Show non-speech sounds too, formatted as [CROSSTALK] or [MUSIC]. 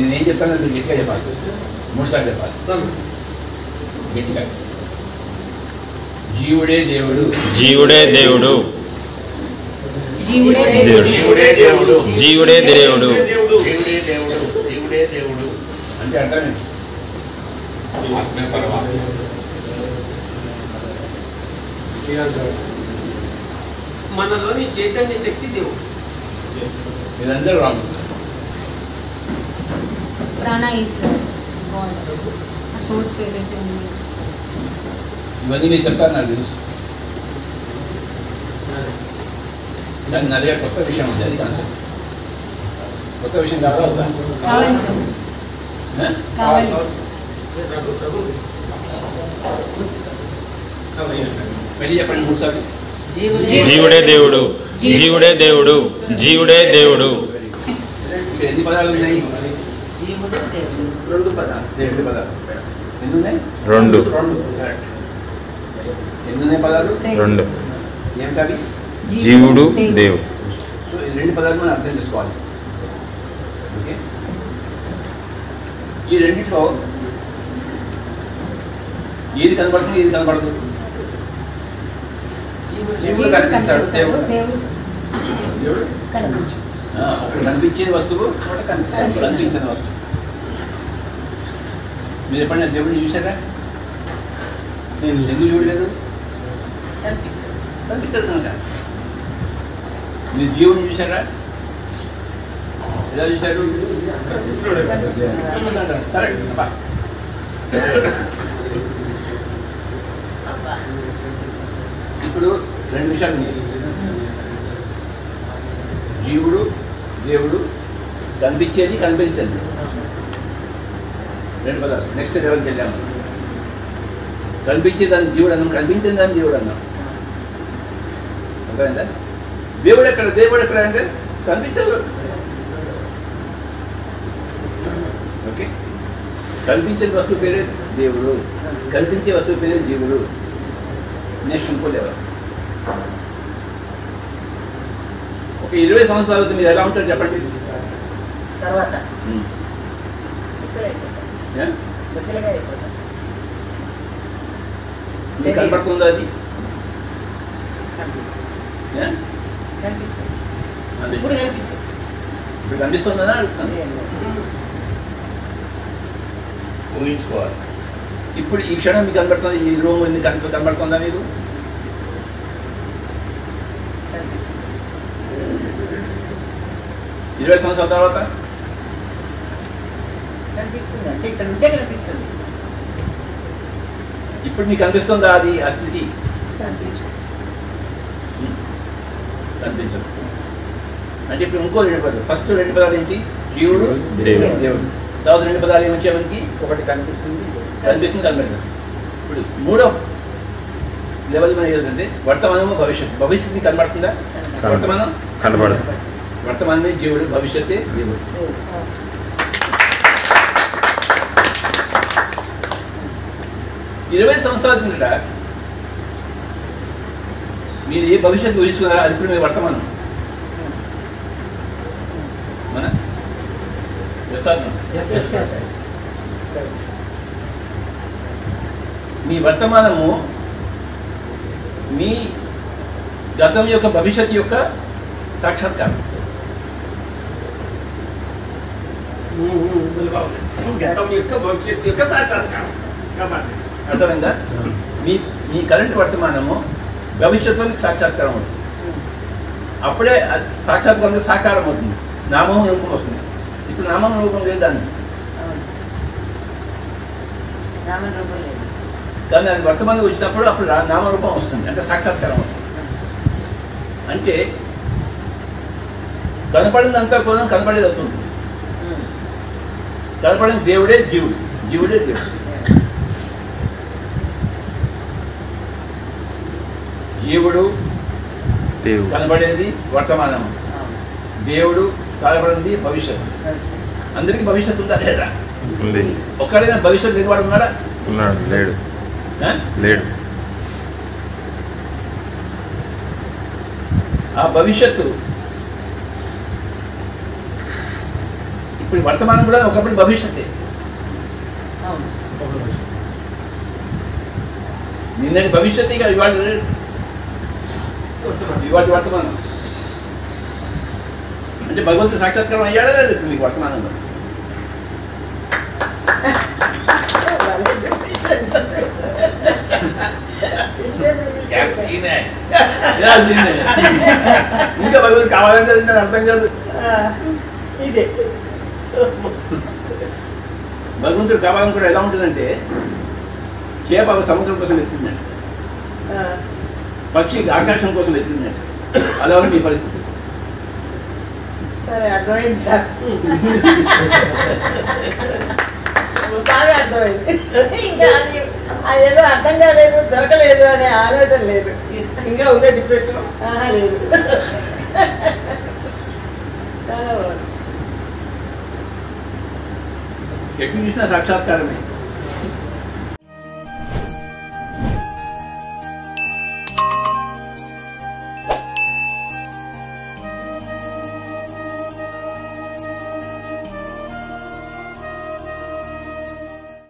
నేనేం చెప్తానో మీరు గట్టిగా చెప్పాలి. మూడు సార్లు చెప్పాలి. గట్టిగా. జీవుడే దేవుడు. జీవుడే దేవుడు. జీవుడే దేవుడు. జీవుడే దేవుడు. జీవుడే దేవుడు. జీవుడే దేవుడు. అంటే ఆత్మే పరమాత్మ. మనలోని చైతన్య శక్తి దేవుడు. మీరందరూ రాంగ్ ప్రాణ ఈజ్ గాడ్ ఆ సోర్స్ ఏదైతే ఉందో ఇవన్నీ మీరు చెప్తారు నాకు తెలుసు దాని నా దగ్గర కొత్త విషయం ఉంది అది కాన్సెప్ట్ కొత్త విషయం కావాలా వద్దా? కావాలి సార్ ఆ? కావాలి రఘు రఘు మళ్ళీ చెప్పండి మూడు సార్లు జీవుడే దేవుడు జీవుడే దేవుడు జీవుడే దేవుడు ఇక్కడ ఎన్ని పదాలు ఉన్నాయి రెండు పదాలు. రెండు పదాలు. రెండు. రెండు. పదాలు? రెండు. ఏమిటి అవి జీవుడు దేవుడు సో ఈ రెండు పదాలు మనం అర్థం చేసుకోవాలి. ఓకే? ఈ రెండిట్లో ఏది కనబడుతుంది ఏది కనబడదు? జీవుడు కనిపిస్తాడు దేవుడు. దేవుడు ఒకటి కనిపించని వస్తువు ఒకటి కనిపించని వస్తువు. మీరు ఎప్పుడైనా దేవుడిని చూసారా నేను ఎందుకు చూడలేదు? కనిపించదు కనుక. మీరు జీవుని చూసారా ఎలా చూశారు? కరెక్ట్ ఇప్పుడు రెండు విషయాలు జీవుడు దేవుడు కనిపించేది. కనిపించండి రెండు పదాలు. నెక్స్ట్ లెవెల్కి వెళ్ళాము కనిపించేదాన్ని జీవుడు అన్నాం కనిపించిన దాన్ని దేవుడు అన్నాం. అర్థమైందా? దేవుడు ఎక్కడ? దేవుడు ఎక్కడ అంటే కనిపించదు ఓకే? కనిపించే వస్తువు పేరే దేవుడు. కనిపించే వస్తువు పేరే జీవుడు. నెక్స్ట్ ఇంకో లెవెల్ ఒక ఇరవై సంవత్సరాల తర్వాత మీరు ఎలా ఉంటారు చెప్పండి? తర్వాత. కనపడుతుందా అది? ఇప్పుడు ఇప్పుడు కనిపిస్తుందా? అడుగుతాను ఊహించుకోవాలి. ఇప్పుడు ఈ క్షణం మీకు కనబడుతుంది ఈ రూమ్ ఎందుకు కనప కనబడుతుందా మీకు? ఇరవై సంవత్సరాల తర్వాత? కనిపిస్తుంది అంటే ఇక్కడ ఉంటే కనిపిస్తుంది. ఇప్పుడు మీకు కనిపిస్తుందా అది ఆ స్థితి? కనిపించదు. కనిపించదు. అంటే ఇప్పుడు ఇంకో రెండు పదాలు. ఫస్ట్ రెండు పదాలు ఏంటి? జీవుడు దేవుడు. తర్వాత రెండు పదాలు ఏమొచ్చే మనకి? ఒకటి కనిపిస్తుంది కనిపిస్తుంది. కనబడదు ఇప్పుడు మూడో లెవెల్ మన ఏంటంటే వర్తమానము భవిష్యత్తు భవిష్యత్తు కనబడుతుందా? వర్తమానం? కనబడదు వర్తమానమే జీవుడు భవిష్యత్తే దేవుడు ఇరవై సంవత్సరాల కిందట మీరు ఏ భవిష్యత్తు ఊహించుకున్నారో అది ఇప్పుడు మీ వర్తమానం మన Yes or no? మీ వర్తమానము మీ గతం యొక్క భవిష్యత్తు యొక్క సాక్షాత్కారం గతం యొక్క భవిష్యత్తు యొక్క సాక్షాత్కారం అర్థమైందా? మీ మీ కరెంట్ వర్తమానము భవిష్యత్తులో మీకు సాక్షాత్కారం అవుతుంది. అప్పుడే అది సాక్షాత్కారం సాకారం అవుతుంది. నామం రూపం వస్తుంది. ఇప్పుడు నామం రూపం లేదు దాన్ని కానీ అది వర్తమానం వచ్చినప్పుడు అప్పుడు నామరూపం వస్తుంది. అంటే సాక్షాత్కారం అవుతుంది. అంటే కనపడిందంతా కూడా కనపడేది అవుతుంది. కనపడిన దేవుడే జీవుడు. జీవుడే దేవుడు. జీవుడు కనబడేది వర్తమానం దేవుడు కనబడింది భవిష్యత్తు. అందరికీ భవిష్యత్తు ఉందా? లేదా? ఉంది. ఒక్కడైనా భవిష్యత్తు లేనివాడు ఉన్నాడా ఉన్నాడు లేడు. ఆ? లేడు. ఆ భవిష్యత్తు ఇప్పుడు వర్తమానం కూడా ఒకప్పుడు భవిష్యత్తే అవును నిన్నటి భవిష్యత్తు ఇక ఇవాళ లేదు. ఇవాళ వర్తమానం అంటే భగవంతుడు సాక్షాత్కారం అయ్యాడా లేదు ఇప్పుడు మీకు వర్తమానంలో Yes, ఈయనే. Yes, ఈయనే. ఇంకా భగవంతుడు కావాలంటే అది నాకు అర్థం కాదు ఆ, ఇదే భగవంతుడు కావాలని కూడా ఎలా ఉంటుందంటే చేప ఒక సముద్రం కోసం ఎత్తుందండి పక్షి ఆకాశం కోసం ఎత్తుందండి అలా ఉంది మీ పరిస్థితి. సరే అర్థమైంది సార్. [LAUGHS] బాగా అర్థమైంది. ఇంకా అది అదేదో అర్థం కాలేదు దొరకలేదు అనే ఆలోచన లేదు. ఇంకా ఉందే డిప్రెషన్ ఆహా, లేదు. చాలా బాగుంది. एग्जीबिशन साक्षात्कार में।